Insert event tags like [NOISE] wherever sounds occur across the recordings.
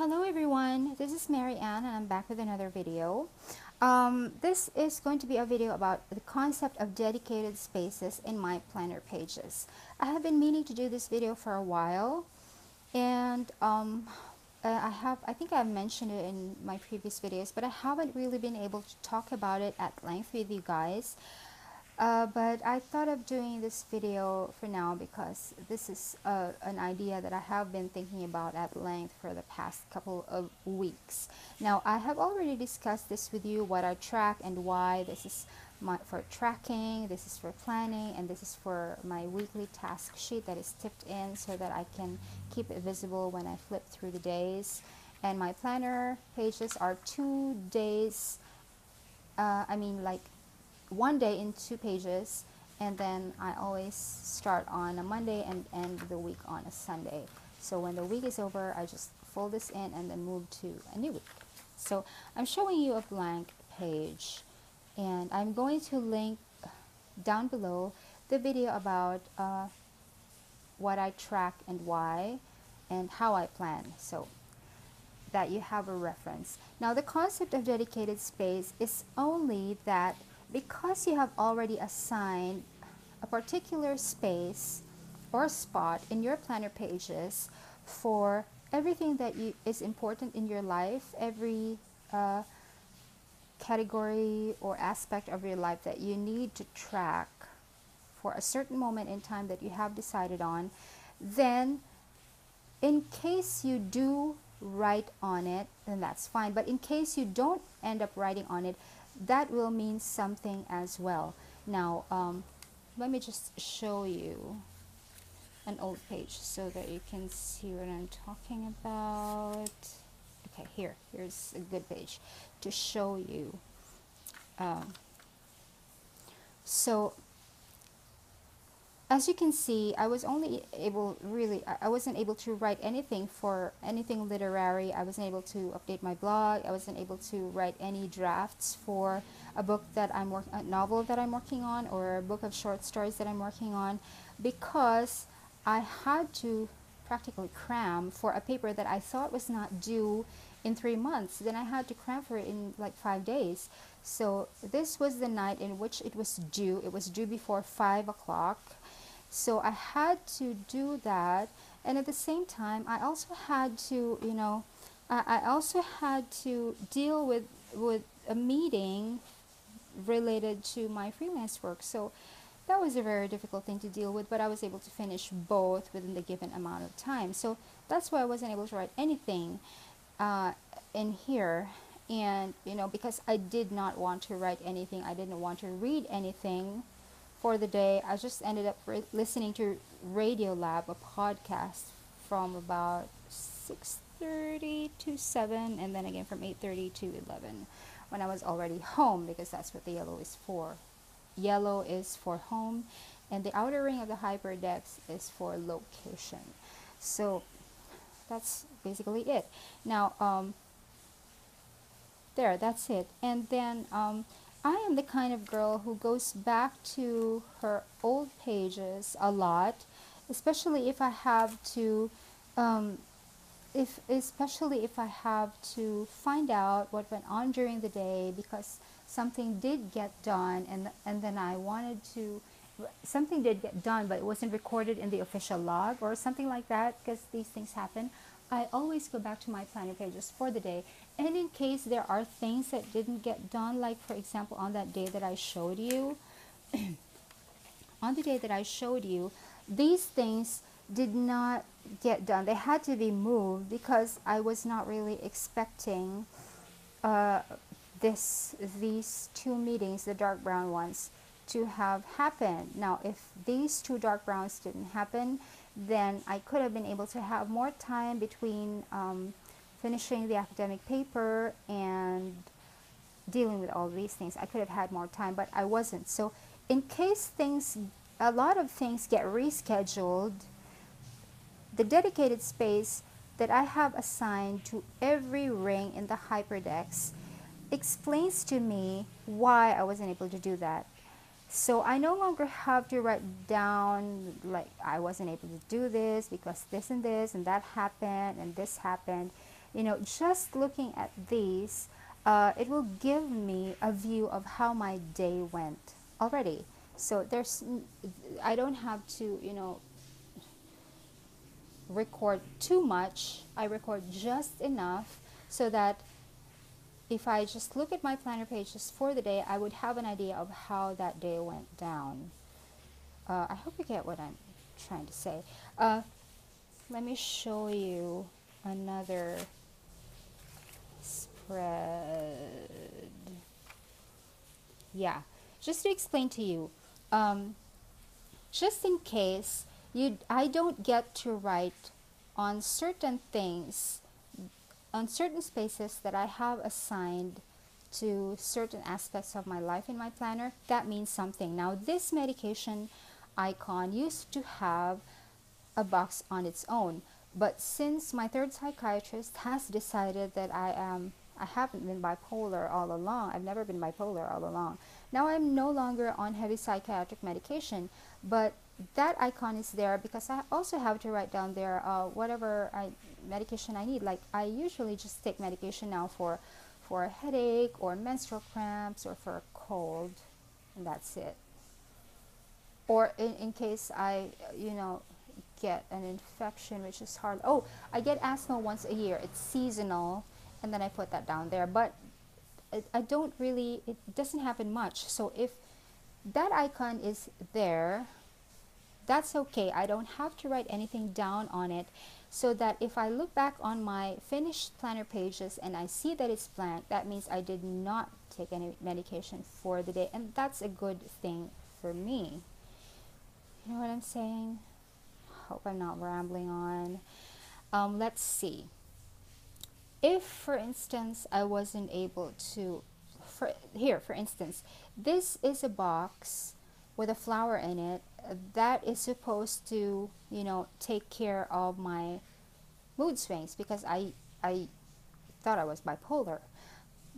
Hello everyone, this is Mary Ann and I'm back with another video. Um, this is going to be a video about the concept of dedicated spaces in my planner pages. I have been meaning to do this video for a while and um, uh, I have, I think I've mentioned it in my previous videos, but I haven't really been able to talk about it at length with you guys. Uh, but I thought of doing this video for now because this is uh, an idea that I have been thinking about at length for the past couple of weeks. Now I have already discussed this with you what I track and why this is my, for tracking, this is for planning, and this is for my weekly task sheet that is tipped in so that I can keep it visible when I flip through the days. And my planner pages are two days, uh, I mean like one day in two pages and then I always start on a Monday and end the week on a Sunday. So when the week is over, I just fold this in and then move to a new week. So I'm showing you a blank page and I'm going to link down below the video about uh, what I track and why and how I plan. So that you have a reference. Now the concept of dedicated space is only that because you have already assigned a particular space or spot in your planner pages for everything that you, is important in your life, every uh, category or aspect of your life that you need to track for a certain moment in time that you have decided on, then in case you do write on it, then that's fine. But in case you don't end up writing on it, that will mean something as well. Now, um, let me just show you an old page so that you can see what I'm talking about. Okay, here, here's a good page to show you. Um, so as you can see, I was only able, really, I wasn't able to write anything for anything literary. I wasn't able to update my blog. I wasn't able to write any drafts for a book that I'm working, a novel that I'm working on, or a book of short stories that I'm working on, because I had to practically cram for a paper that I thought was not due in three months. Then I had to cram for it in like five days. So this was the night in which it was due. It was due before five o'clock so I had to do that. And at the same time, I also had to, you know, I, also had to deal with, with a meeting related to my freelance work. So that was a very difficult thing to deal with, but I was able to finish both within the given amount of time. So that's why I wasn't able to write anything uh, in here. And, you know, because I did not want to write anything, I didn't want to read anything for the day, I just ended up listening to Radio Lab, a podcast from about 6.30 to 7 and then again from 8.30 to 11 when I was already home because that's what the yellow is for. Yellow is for home and the outer ring of the hyperdex is for location. So that's basically it. Now, um, there, that's it. And then um, I am the kind of girl who goes back to her old pages a lot, especially if I have to, um, if especially if I have to find out what went on during the day because something did get done and and then I wanted to something did get done but it wasn't recorded in the official log or something like that because these things happen. I always go back to my planner pages for the day and in case there are things that didn't get done like for example on that day that I showed you [CLEARS THROAT] on the day that I showed you these things did not get done. They had to be moved because I was not really expecting uh, this these two meetings the dark brown ones to have happened. Now if these two dark browns didn't happen then I could have been able to have more time between um, finishing the academic paper and dealing with all these things. I could have had more time, but I wasn't. So in case things, a lot of things get rescheduled, the dedicated space that I have assigned to every ring in the hyperdex explains to me why I wasn't able to do that. So I no longer have to write down like I wasn't able to do this because this and this and that happened and this happened. You know, just looking at these, uh, it will give me a view of how my day went already. So there's, I don't have to, you know, record too much. I record just enough so that if I just look at my planner pages for the day, I would have an idea of how that day went down. Uh, I hope you get what I'm trying to say. Uh, let me show you another spread. Yeah, just to explain to you, um, just in case you, I don't get to write on certain things on certain spaces that I have assigned to certain aspects of my life in my planner, that means something. Now, this medication icon used to have a box on its own, but since my third psychiatrist has decided that I am I haven't been bipolar all along. I've never been bipolar all along. Now I'm no longer on heavy psychiatric medication, but that icon is there because I also have to write down there uh, whatever I medication I need. Like I usually just take medication now for for a headache or menstrual cramps or for a cold, and that's it. Or in, in case I, you know, get an infection, which is hard. Oh, I get asthma once a year. It's seasonal, and then I put that down there. But it, I don't really, it doesn't happen much. So if that icon is there, that's okay. I don't have to write anything down on it so that if I look back on my finished planner pages and I see that it's blank, that means I did not take any medication for the day. And that's a good thing for me. You know what I'm saying? Hope I'm not rambling on. Um, let's see. If, for instance, I wasn't able to, for, here, for instance, this is a box with a flower in it that is supposed to you know take care of my mood swings because I I thought I was bipolar.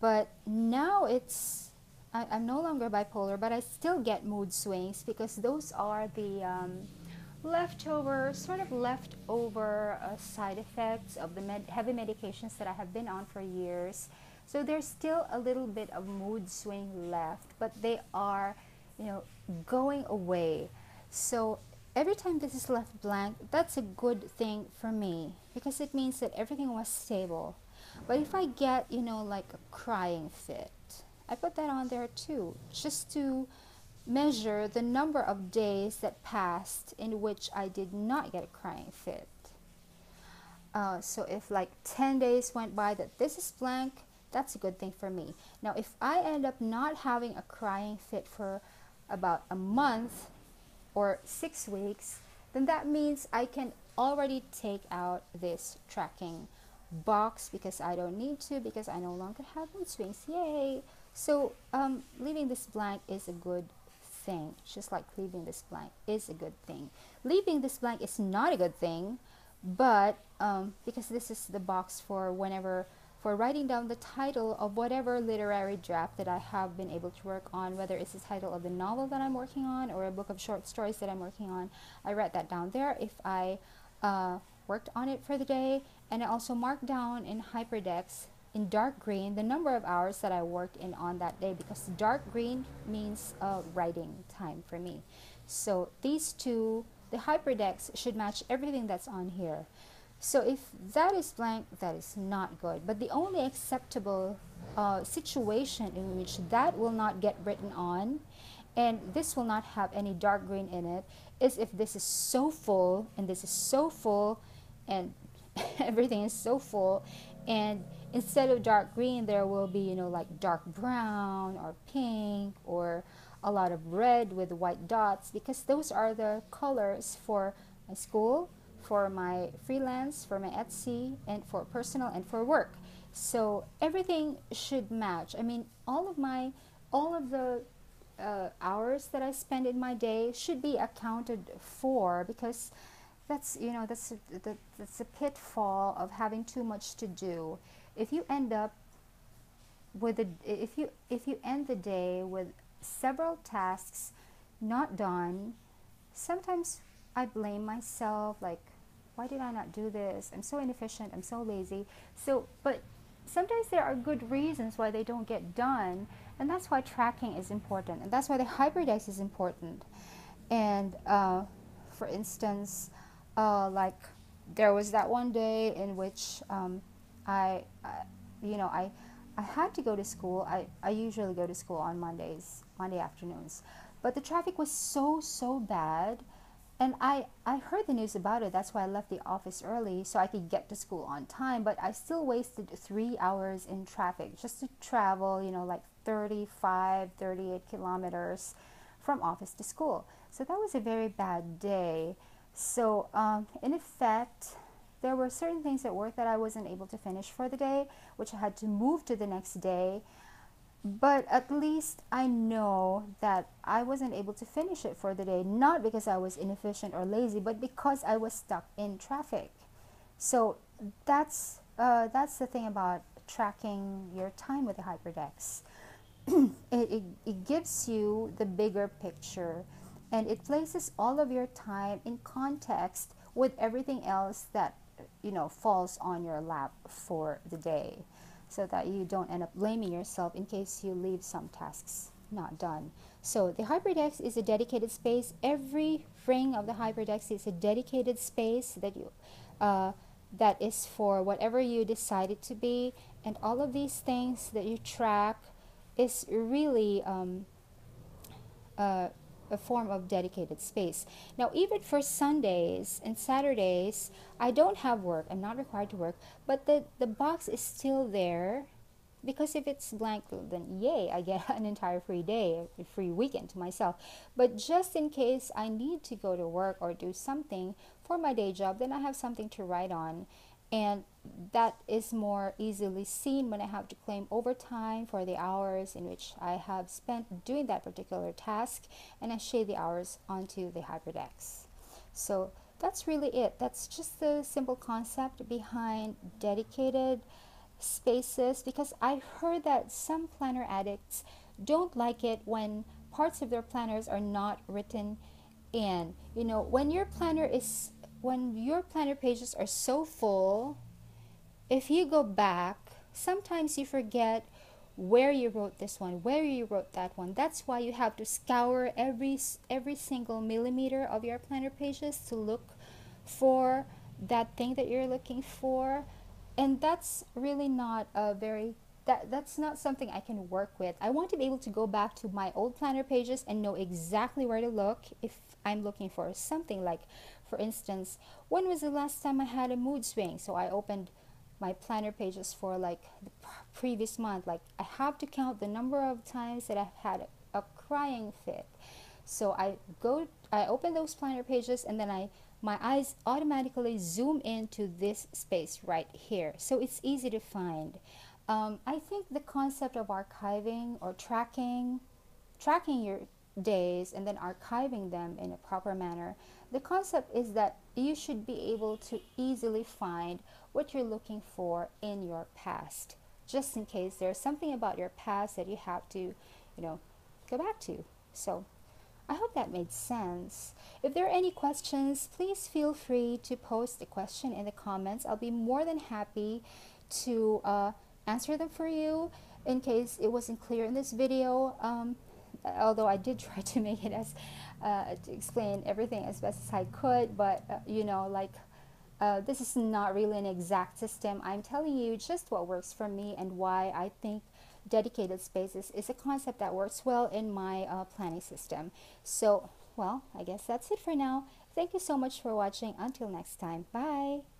But now it's I, am no longer bipolar but I still get mood swings because those are the um, leftover sort of leftover uh, side effects of the med- heavy medications that I have been on for years. So there's still a little bit of mood swing left but they are you know going away so every time this is left blank, that's a good thing for me because it means that everything was stable. But if I get, you know, like a crying fit, I put that on there too, just to measure the number of days that passed in which I did not get a crying fit. Uh, so if like 10 days went by that this is blank, that's a good thing for me. Now, if I end up not having a crying fit for about a month, or six weeks, then that means I can already take out this tracking box because I don't need to because I no longer have mood swings. Yay! So um, leaving this blank is a good thing, just like leaving this blank is a good thing. Leaving this blank is not a good thing, but um, because this is the box for whenever for writing down the title of whatever literary draft that I have been able to work on, whether it's the title of the novel that I'm working on or a book of short stories that I'm working on. I write that down there if I uh, worked on it for the day, and I also mark down in Hyperdex in dark green the number of hours that I worked in on that day because dark green means uh, writing time for me. So these two, the Hyperdex should match everything that's on here. So if that is blank, that is not good. But the only acceptable uh, situation in which that will not get written on and this will not have any dark green in it is if this is so full and this is so full and [LAUGHS] everything is so full and instead of dark green there will be you know like dark brown or pink or a lot of red with white dots because those are the colors for my school for my freelance, for my Etsy, and for personal and for work. So everything should match. I mean, all of my, all of the uh, hours that I spend in my day should be accounted for because that's you know that's that's a pitfall of having too much to do. If you end up with a if you if you end the day with several tasks not done. Sometimes I blame myself, like, why did I not do this? I'm so inefficient, I'm so lazy. So, but sometimes there are good reasons why they don't get done, and that's why tracking is important, and that's why the hyperdex is important. And uh, for instance, uh, like there was that one day in which um, I, I, you know, I, I had to go to school. I, I usually go to school on Mondays, Monday afternoons, but the traffic was so so bad and I, I heard the news about it. That's why i left the office early so i could get to school on time. But i still wasted three hours in traffic just to travel you know like 35 38 kilometers from office to school. So that was a very bad day. So um, in effect there were certain things at work that i wasn't able to finish for the day which i had to move to the next day but at least I know that I wasn't able to finish it for the day, not because I was inefficient or lazy, but because I was stuck in traffic. So that's uh, that's the thing about tracking your time with the hyperdex. [CLEARS THROAT] it, it, it gives you the bigger picture and it places all of your time in context with everything else that you know falls on your lap for the day so that you don't end up blaming yourself in case you leave some tasks not done. So the hyperdex is a dedicated space. Every ring of the hyperdex is a dedicated space that you uh, that is for whatever you decide it to be, and all of these things that you track is really um, uh, a form of dedicated space. Now, even for Sundays and Saturdays, I don't have work. I'm not required to work, but the, the box is still there because if it's blank, then yay, I get [LAUGHS] an entire free day, a free weekend to myself. But just in case I need to go to work or do something for my day job, then I have something to write on and that is more easily seen when I have to claim overtime for the hours in which I have spent doing that particular task and I shade the hours onto the hyperdex. So that's really it. That's just the simple concept behind dedicated spaces because I heard that some planner addicts don't like it when parts of their planners are not written in. You know, when your planner is when your planner pages are so full, if you go back, sometimes you forget where you wrote this one, where you wrote that one. That's why you have to scour every every single millimeter of your planner pages to look for that thing that you're looking for. And that's really not a very that that's not something I can work with. I want to be able to go back to my old planner pages and know exactly where to look if I'm looking for something like for instance, when was the last time I had a mood swing? So I opened my planner pages for like the previous month. Like I have to count the number of times that I've had a, a crying fit. So I go, I open those planner pages and then I my eyes automatically zoom into this space right here. So it's easy to find. Um, I think the concept of archiving or tracking, tracking your days and then archiving them in a proper manner the concept is that you should be able to easily find what you're looking for in your past, just in case there's something about your past that you have to, you know, go back to. So, I hope that made sense. If there are any questions, please feel free to post a question in the comments. I'll be more than happy to uh, answer them for you in case it wasn't clear in this video. Um, although I did [LAUGHS] try to make it as uh, to explain everything as best as I could, but uh, you know, like uh, this is not really an exact system. I'm telling you just what works for me and why I think dedicated spaces is a concept that works well in my uh, planning system. So, well, I guess that's it for now. Thank you so much for watching. Until next time, bye.